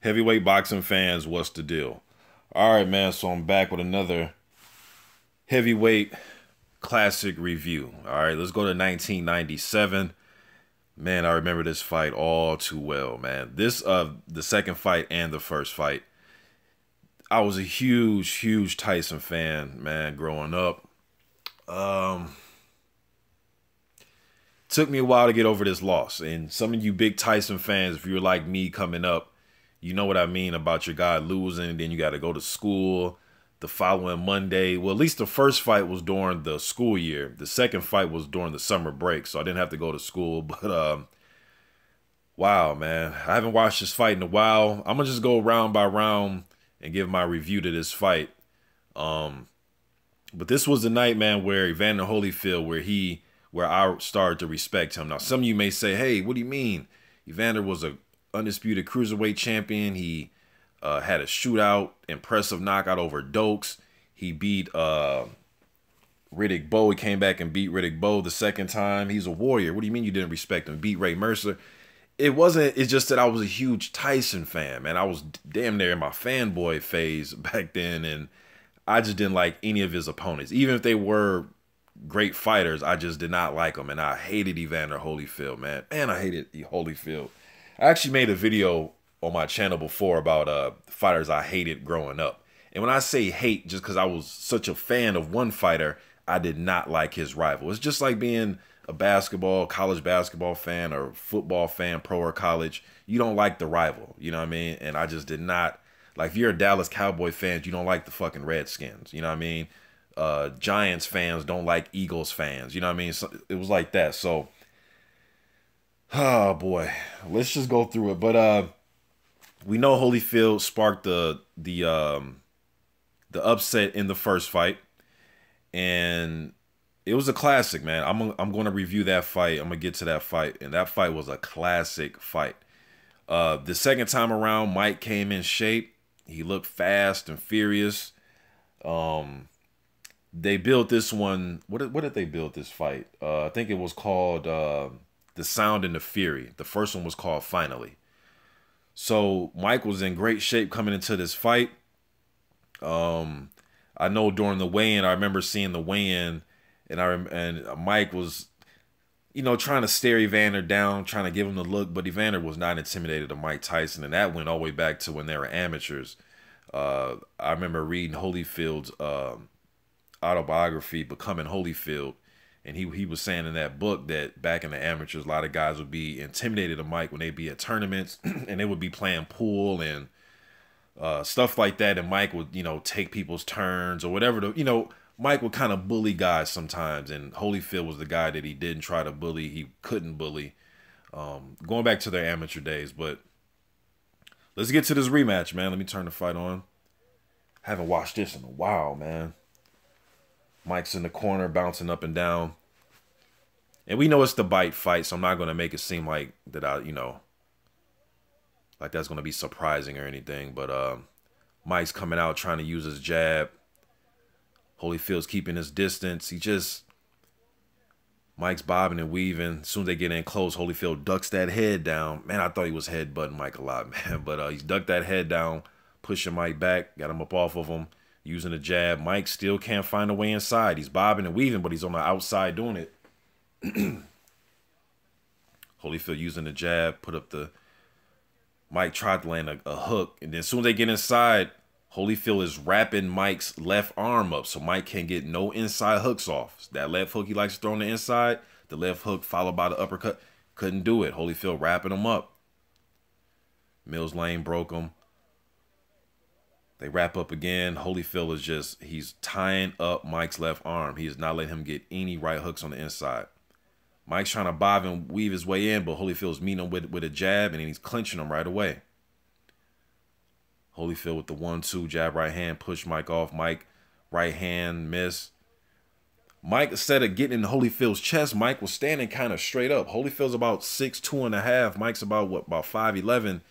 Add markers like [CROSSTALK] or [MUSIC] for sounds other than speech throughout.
Heavyweight boxing fans, what's the deal? All right, man. So I'm back with another heavyweight classic review. All right, let's go to 1997. Man, I remember this fight all too well, man. This uh the second fight and the first fight. I was a huge, huge Tyson fan, man, growing up. Um took me a while to get over this loss. And some of you big Tyson fans, if you're like me coming up, you know what I mean about your guy losing. Then you got to go to school the following Monday. Well, at least the first fight was during the school year. The second fight was during the summer break, so I didn't have to go to school. [LAUGHS] But um, wow, man, I haven't watched this fight in a while. I'm gonna just go round by round and give my review to this fight. Um, but this was the night, man, where Evander Holyfield, where he where I started to respect him. Now, some of you may say, "Hey, what do you mean? Evander was a undisputed cruiserweight champion. He uh, had a shootout, impressive knockout over Dokes. He beat uh, Riddick Bowe. He came back and beat Riddick Bowe the second time. He's a warrior. What do you mean you didn't respect him? Beat Ray Mercer. It wasn't. It's just that I was a huge Tyson fan, man. I was damn near in my fanboy phase [LAUGHS] back then, and I just didn't like any of his opponents, even if they were great fighters. I just did not like them, and I hated Evander Holyfield, man. Man, I hated Holyfield. I actually made a video on my channel before about uh fighters I hated growing up. And when I say hate, just because I was such a fan of one fighter, I did not like his rival. It's just like being a basketball, college basketball fan or football fan, pro or college. You don't like the rival, you know what I mean? And I just did not like if you're a Dallas Cowboy fan, you don't like the fucking Redskins, you know what I mean? uh, Giants fans don't like Eagles fans. You know what I mean? So it was like that. So, oh boy, let's just go through it. But uh, we know Holyfield sparked the the um, the upset in the first fight, and it was a classic, man. I'm I'm going to review that fight. I'm gonna get to that fight, and that fight was a classic fight. Uh, the second time around, Mike came in shape. He looked fast and furious. Um, they built this one. What did, what did they build this fight? Uh, I think it was called uh, The Sound and the Fury. The first one was called Finally. So Mike was in great shape coming into this fight. Um, I know during the weigh-in, I remember seeing the weigh-in, and I and Mike was, you know, trying to stare Evander down, trying to give him the look, but Evander was not intimidated of Mike Tyson, and that went all the way back to when they were amateurs. Uh, I remember reading Holyfield's. Um, autobiography, Becoming Holyfield. And he, he was saying in that book that back in the amateurs, a lot of guys would be intimidated of Mike when they'd be at tournaments [CLEARS THROAT] and they would be playing pool and uh, stuff like that. And Mike would, you know, take people's turns or whatever. To, you know, Mike would kind of bully guys sometimes. And Holyfield was the guy that he didn't try to bully. He couldn't bully. Um, going back to their amateur days. But let's get to this rematch, man. Let me turn the fight on. Haven't watched this in a while, man. Mike's in the corner bouncing up and down. And we know it's the bite fight, so I'm not going to make it seem like that I, you know, like that's going to be surprising or anything. But uh, Mike's coming out trying to use his jab. Holyfield's keeping his distance. He just, Mike's bobbing and weaving. As soon as they get in close, Holyfield ducks that head down. Man, I thought he was headbutting Mike a lot, [LAUGHS] man. But uh, he's ducked that head down, pushing Mike back, got him up off of him using a jab. Mike still can't find a way inside. He's bobbing and weaving, but he's on the outside doing it. [CLEARS THROAT] Holyfield using the jab, put up the. Mike tried to land a, a, hook, and then as soon as they get inside, Holyfield is wrapping Mike's left arm up, so Mike can't get no inside hooks off. That left hook he likes to throw on the inside, the left hook followed by the uppercut, couldn't do it. Holyfield wrapping him up. Mills Lane broke him. They wrap up again. Holyfield is just, he's tying up Mike's left arm. He is not letting him get any right hooks on the inside. Mike's trying to bob and weave his way in, but Holyfield's meeting him with, with a jab, and he's clinching him right away. Holyfield with the one-two jab right hand, push Mike off. Mike right hand miss. Mike, instead of getting in Holyfield's chest, Mike was standing kind of straight up. Holyfield's about six two and a half. Mike's about what about five eleven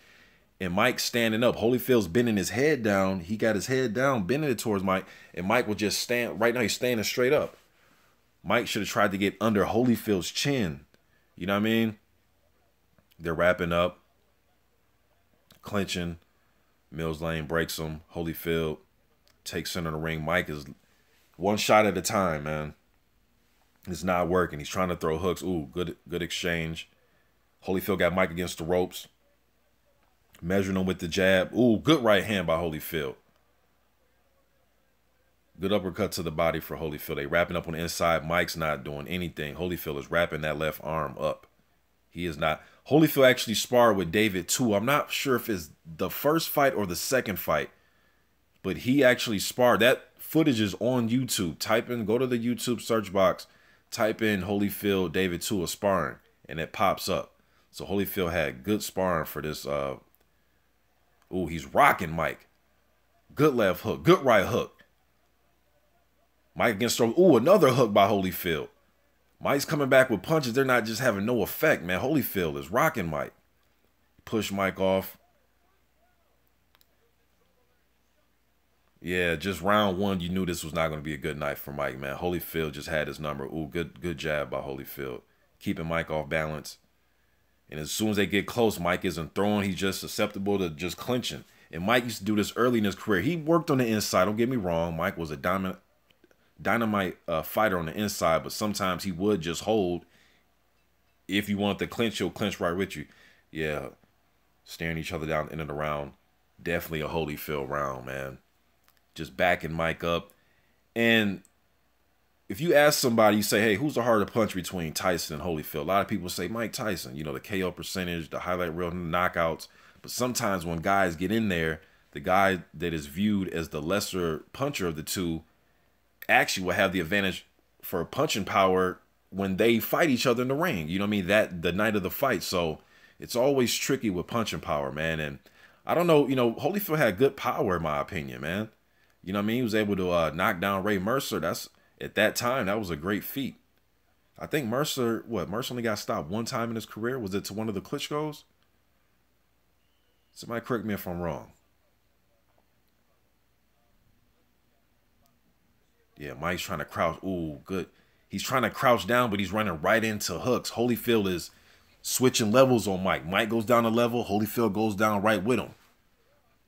and Mike standing up. Holyfield's bending his head down. He got his head down, bending it towards Mike, and Mike will just stand. Right now, he's standing straight up. Mike should have tried to get under Holyfield's chin. You know what I mean? They're wrapping up, clinching. Mills Lane breaks him. Holyfield takes center of the ring. Mike is one shot at a time, man. It's not working. He's trying to throw hooks. Ooh, good good exchange. Holyfield got Mike against the ropes. Measuring him with the jab. Ooh, good right hand by Holyfield. Good uppercut to the body for Holyfield. They wrapping up on the inside. Mike's not doing anything. Holyfield is wrapping that left arm up. He is not. Holyfield actually sparred with David Tua. I'm not sure if it's the first fight or the second fight, but he actually sparred. That footage is on YouTube. Type in, go to the YouTube search box, type in Holyfield David Tua sparring, and it pops up. So Holyfield had good sparring for this. Uh, ooh, he's rocking Mike. Good left hook, good right hook. Mike against throw. Ooh, another hook by Holyfield. Mike's coming back with punches. They're not just having no effect, man. Holyfield is rocking Mike. Push Mike off. Yeah, just round one, you knew this was not going to be a good night for Mike, man. Holyfield just had his number. Ooh, good good jab by Holyfield. Keeping Mike off balance. And as soon as they get close, Mike isn't throwing. He's just susceptible to just clinching. And Mike used to do this early in his career. He worked on the inside. Don't get me wrong. Mike was a dominant dynamite uh, fighter on the inside, but sometimes he would just hold. If you want to clinch, he'll clinch right with you. Yeah, staring each other down in and around. Definitely a holy Holyfield round, man. Just backing Mike up. And if you ask somebody, you say, hey, who's the harder punch between Tyson and Holyfield? A lot of people say Mike Tyson, you know, the KO percentage, the highlight reel knockouts. But sometimes when guys get in there, the guy that is viewed as the lesser puncher of the two actually will have the advantage for punching power when they fight each other in the ring. You know what I mean? That the night of the fight. So it's always tricky with punching power, man. And I don't know, you know, Holyfield had good power in my opinion, man. You know what I mean? He was able to uh, knock down Ray Mercer. That's at that time, that was a great feat. I think Mercer, what, Mercer only got stopped one time in his career. Was it to one of the Klitschko's? Somebody correct me if I'm wrong. Yeah, Mike's trying to crouch. Ooh, good. He's trying to crouch down, but he's running right into hooks. Holyfield is switching levels on Mike. Mike goes down a level. Holyfield goes down right with him.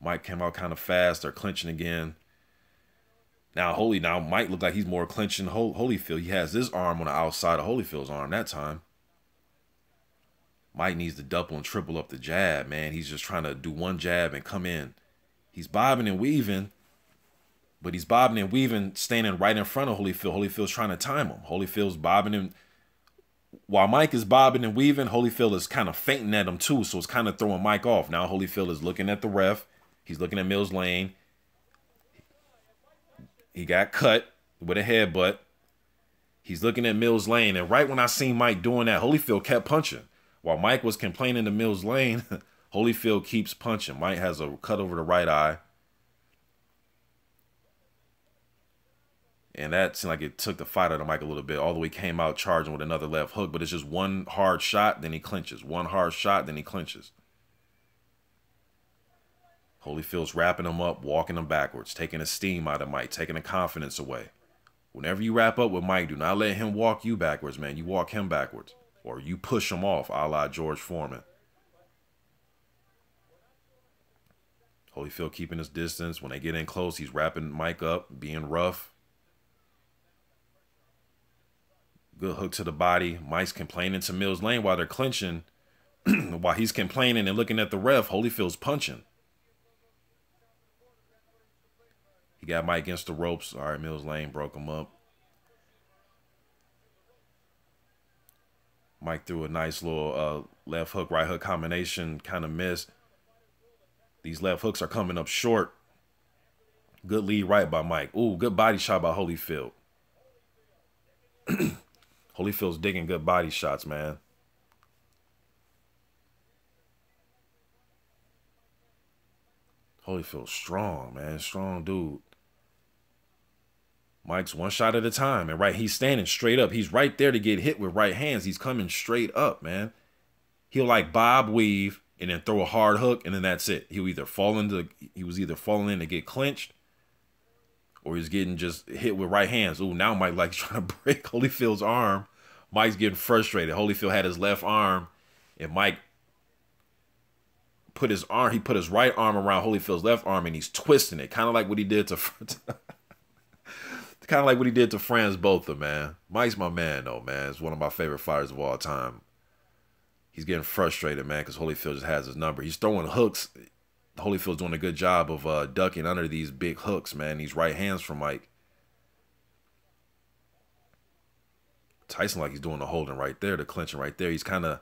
Mike came out kind of fast. They're clinching again. Now, Holy, now Mike look like he's more clinching Holyfield. He has his arm on the outside of Holyfield's arm that time. Mike needs to double and triple up the jab, man. He's just trying to do one jab and come in. He's bobbing and weaving. But he's bobbing and weaving, standing right in front of Holyfield. Holyfield's trying to time him. Holyfield's bobbing and while Mike is bobbing and weaving, Holyfield is kind of feinting at him too. So it's kind of throwing Mike off. Now Holyfield is looking at the ref. He's looking at Mills Lane. He got cut with a headbutt. He's looking at Mills Lane. And right when I seen Mike doing that, Holyfield kept punching. While Mike was complaining to Mills Lane, [LAUGHS] Holyfield keeps punching. Mike has a cut over the right eye. And that seemed like it took the fight out of Mike a little bit. All the way came out charging with another left hook, but it's just one hard shot, then he clinches. One hard shot, then he clinches. Holyfield's wrapping him up, walking him backwards, taking the steam out of Mike, taking the confidence away. Whenever you wrap up with Mike, do not let him walk you backwards, man. You walk him backwards. Or you push him off, a la George Foreman. Holyfield keeping his distance. When they get in close, he's wrapping Mike up, being rough. Good hook to the body. Mike's complaining to Mills Lane while they're clinching. [CLEARS THROAT] while he's complaining and looking at the ref, Holyfield's punching. He got Mike against the ropes. All right, Mills Lane broke him up. Mike threw a nice little uh, left hook, right hook combination, kind of missed. These left hooks are coming up short. Good lead right by Mike. Ooh, good body shot by Holyfield. [CLEARS THROAT] Holyfield's digging good body shots, man. Holyfield's strong, man. Strong dude. Mike's one shot at a time. And right, he's standing straight up. He's right there to get hit with right hands. He's coming straight up, man. He'll like bob weave and then throw a hard hook, and then that's it. He'll either fall into he was either falling in to get clinched or he's getting just hit with right hands. Ooh, now Mike like [LAUGHS] trying to break Holyfield's arm. Mike's getting frustrated. Holyfield had his left arm, and Mike put his arm, he put his right arm around Holyfield's left arm and he's twisting it, kind of like what he did to, [LAUGHS] kind of like what he did to Frans Botha, man. Mike's my man, though, man. It's one of my favorite fighters of all time. He's getting frustrated, man, because Holyfield just has his number. He's throwing hooks. Holyfield's doing a good job of uh, ducking under these big hooks, man. These right hands from Mike. Tyson like he's doing the holding right there, the clinching right there. He's kind of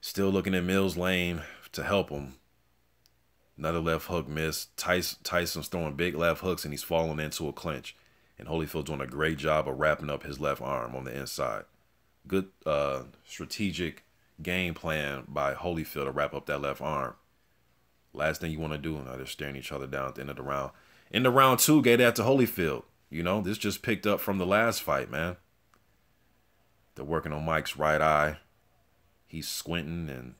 still looking at Mills Lane to help him. Another left hook miss. Tyson, Tyson's throwing big left hooks and he's falling into a clinch. And Holyfield's doing a great job of wrapping up his left arm on the inside. Good uh, strategic game plan by Holyfield to wrap up that left arm. Last thing you want to do, now they're staring each other down at the end of the round. In the round two, gave that to Holyfield. You know, this just picked up from the last fight, man. They're working on Mike's right eye. He's squinting and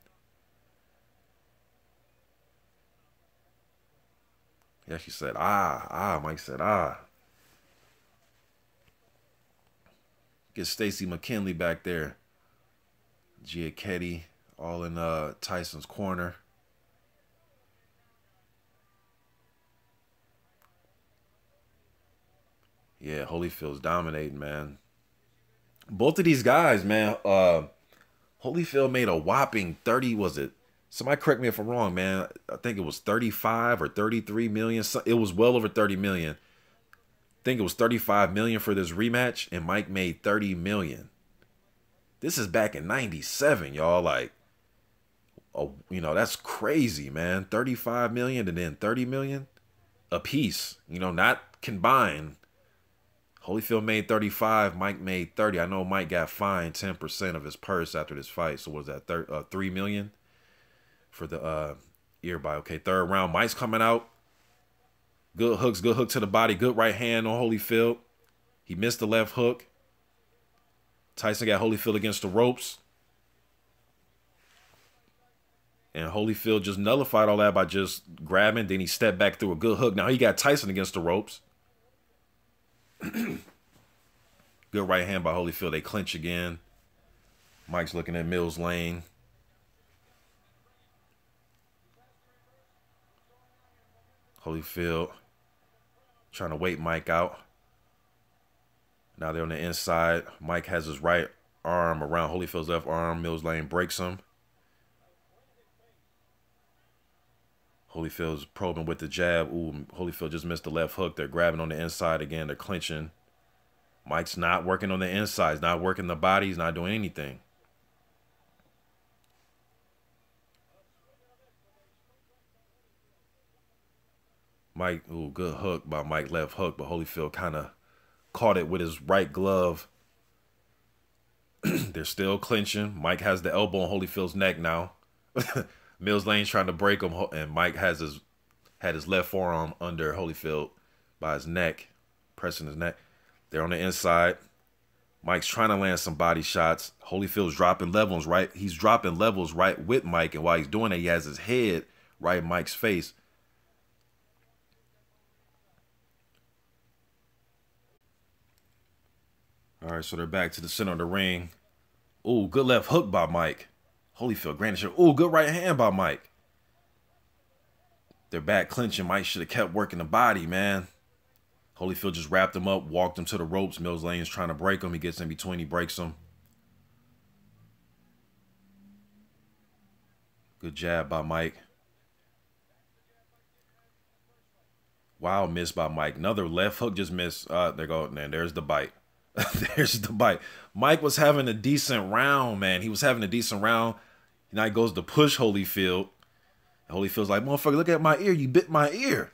yeah, she said ah ah. Mike said ah. Get Stacy McKinley back there. Giachetti all in uh Tyson's corner. Yeah, Holyfield's dominating, man both of these guys, man, uh, Holyfield made a whopping 30, was it? Somebody correct me if I'm wrong, man. I think it was 35 or 33 million. It was well over 30 million. Think it was 35 million for this rematch, and Mike made 30 million. This is back in 97, y'all. Like, oh, you know, that's crazy, man. 35 million and then 30 million a piece, you know, not combined. Holyfield made 35. Mike made 30. I know Mike got fined 10% of his purse after this fight. So was that thir- uh, 3 million for the uh, ear bite? Okay, third round. Mike's coming out. Good hooks, good hook to the body. Good right hand on Holyfield. He missed the left hook. Tyson got Holyfield against the ropes. And Holyfield just nullified all that by just grabbing. Then he stepped back through a good hook. Now he got Tyson against the ropes. [CLEARS THROAT] Good right hand by Holyfield. They clinch again. Mike's looking at Mills Lane. Holyfield trying to wait Mike out. Now they're on the inside. Mike has his right arm around Holyfield's left arm. Mills Lane breaks him. Holyfield's probing with the jab. Ooh, Holyfield just missed the left hook. They're grabbing on the inside again. They're clinching. Mike's not working on the inside. He's not working the body. He's not doing anything. Mike, ooh, good hook by Mike left hook, but Holyfield kind of caught it with his right glove. [CLEARS THROAT] They're still clinching. Mike has the elbow on Holyfield's neck now. [LAUGHS] Mills Lane's trying to break him, and Mike has his had his left forearm under Holyfield by his neck, pressing his neck. They're on the inside. Mike's trying to land some body shots. Holyfield's dropping levels right. He's dropping levels right with Mike, and while he's doing it, he has his head right Mike's face. All right, so they're back to the center of the ring. Ooh, good left hook by Mike. Holyfield, granted, oh, good right hand by Mike. They're back clinching. Mike should have kept working the body, man. Holyfield just wrapped him up, walked him to the ropes. Mills Lane's trying to break him. He gets in between, he breaks him. Good jab by Mike. Wow, miss by Mike. Another left hook just missed. Uh, there go. And there's the bite. [LAUGHS] there's the bite. Mike was having a decent round, man. He was having a decent round. Now he goes to push Holyfield. Holyfield's like, motherfucker, look at my ear. You bit my ear.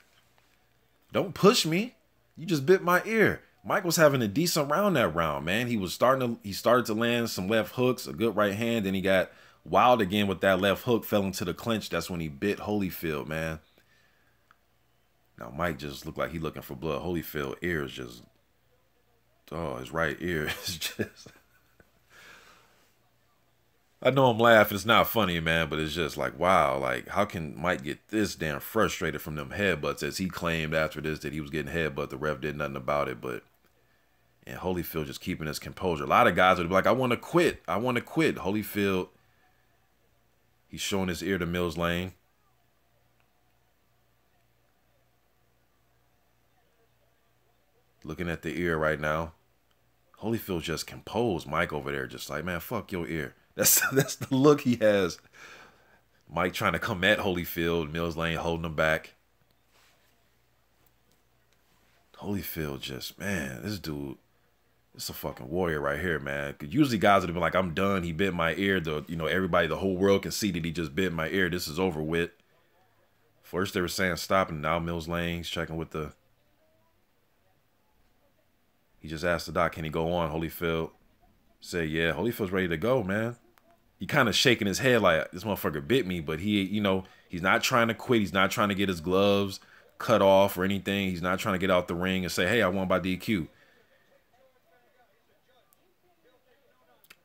Don't push me. You just bit my ear. Mike was having a decent round that round, man. He was starting to he started to land some left hooks, a good right hand, and he got wild again with that left hook, fell into the clinch. That's when he bit Holyfield, man. Now Mike just looked like he looking for blood. Holyfield ears just oh, his right ear [LAUGHS] is just I know I'm laughing. It's not funny, man, but it's just like, wow, like how can Mike get this damn frustrated from them headbutts as he claimed after this that he was getting headbutt. The ref did nothing about it, but and Holyfield just keeping his composure. A lot of guys would be like, I want to quit. I want to quit. Holyfield, He's showing his ear to Mills Lane. Looking at the ear right now. Holyfield just composed Mike over there, just like, man, fuck your ear. [LAUGHS] That's that's the look he has. Mike trying to come at Holyfield, Mills Lane holding him back. Holyfield just, man, this dude, it's a fucking warrior right here, man. Usually guys would have been like, I'm done. He bit my ear. The you know, everybody, the whole world can see that he just bit my ear. This is over with. First they were saying stop, and now Mills Lane's checking with the he just asked the doc, can he go on? Holyfield said, yeah, Holyfield's ready to go, man. He kind of shaking his head like, this motherfucker bit me, but he, you know, he's not trying to quit. He's not trying to get his gloves cut off or anything. He's not trying to get out the ring and say, hey, I won by DQ.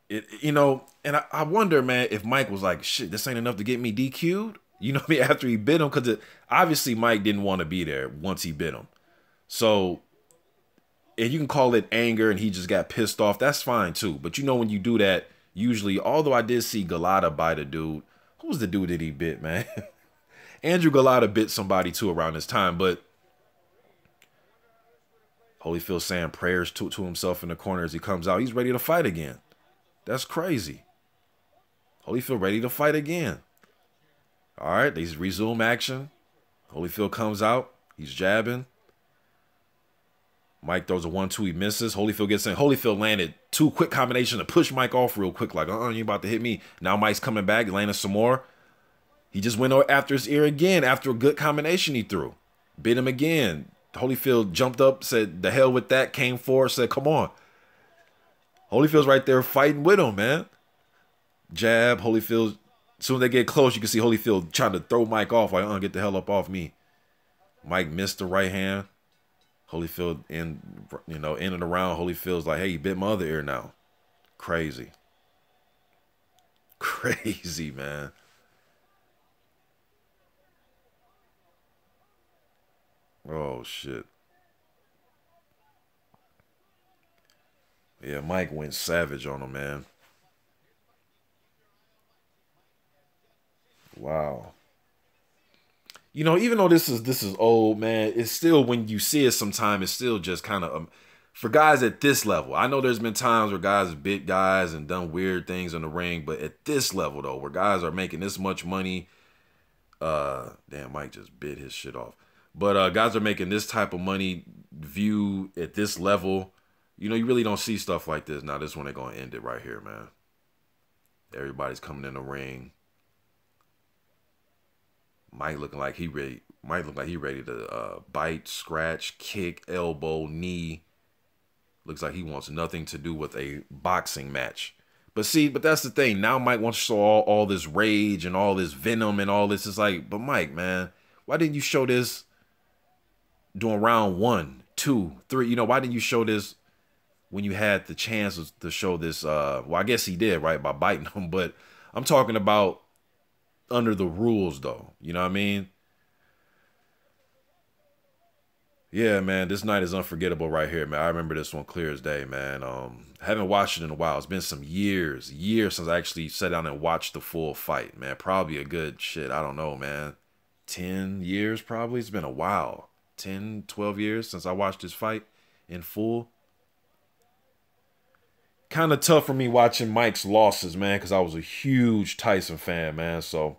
It, you know, and I, I wonder, man, if Mike was like, shit, this ain't enough to get me DQ'd. You know I mean? [LAUGHS] After he bit him, because obviously Mike didn't want to be there once he bit him. So and you can call it anger and he just got pissed off. That's fine too. But you know when you do that, usually, although I did see Golota bite a dude. Who was the dude that he bit, man? [LAUGHS] Andrew Golota bit somebody too around this time, but Holyfield saying prayers to, to himself in the corner as he comes out. He's ready to fight again. That's crazy. Holyfield ready to fight again. All right, they resume action. Holyfield comes out. He's jabbing. Mike throws a one-two, he misses. Holyfield gets in. Holyfield landed two quick combination to push Mike off real quick, like, uh-uh, you about to hit me. Now Mike's coming back, landing some more. He just went after his ear again after a good combination he threw. Bit him again. Holyfield jumped up, said, the hell with that, came forward, said, come on. Holyfield's right there fighting with him, man. Jab, Holyfield. Soon as they get close, you can see Holyfield trying to throw Mike off, like, uh, get the hell up off me. Mike missed the right hand. Holyfield in you know in and around Holyfield's like, hey, you bit my other ear now. Crazy. [LAUGHS] Crazy, man. Oh shit. Yeah, Mike went savage on him, man. Wow you know, even though this is this is old, man, it's still when you see it sometime, it's still just kind of um, for guys at this level. I know there's been times where guys have bit guys and done weird things in the ring, but at this level though, where guys are making this much money, uh, damn, Mike just bit his shit off. But uh, guys are making this type of money view at this level. You know, you really don't see stuff like this. Now, this one they're gonna end it right here, man. Everybody's coming in the ring. Mike looking like he ready. Mike look like he ready to uh, bite, scratch, kick, elbow, knee. Looks like he wants nothing to do with a boxing match. But see, but that's the thing. Now Mike wants to show all, all this rage and all this venom and all this. It's like, but Mike, man, why didn't you show this during round one, two, three? You know, why didn't you show this when you had the chance to show this? Uh, well, I guess he did, right, by biting [LAUGHS] him. But I'm talking about under the rules though. You know what I mean? Yeah, man, this night is unforgettable right here, man. I remember this one clear as day, man. Um, haven't watched it in a while. It's been some years, years since I actually sat down and watched the full fight, man. Probably a good shit. I don't know, man. 10 years probably. It's been a while. 10, 12 years since I watched this fight in full kind of tough for me watching Mike's losses, man, because I was a huge Tyson fan, man. So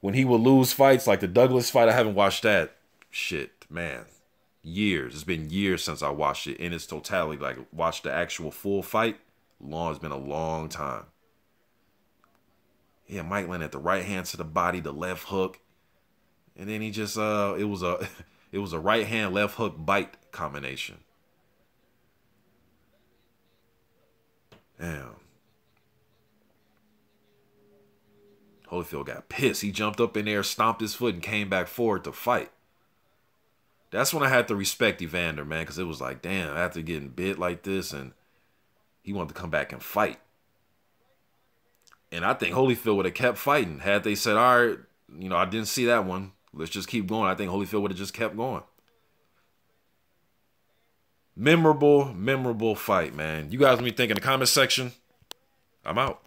when he would lose fights, like the Douglas fight, I haven't watched that shit, man. Years. It's been years since I watched it in its totality. Like watched the actual full fight. Long. It's been a long time. Yeah, Mike landed the right hand to the body, the left hook, and then he just uh, it was a, [LAUGHS] it was a right hand left hook bite combination. Damn. Holyfield got pissed. He jumped up in there, stomped his foot, and came back forward to fight. That's when I had to respect Evander, man, because it was like, damn, after getting bit like this, and he wanted to come back and fight. And I think Holyfield would have kept fighting had they said, all right, you know, I didn't see that one. Let's just keep going. I think Holyfield would have just kept going. Memorable, memorable fight, man. You guys let me think in the comment section. I'm out.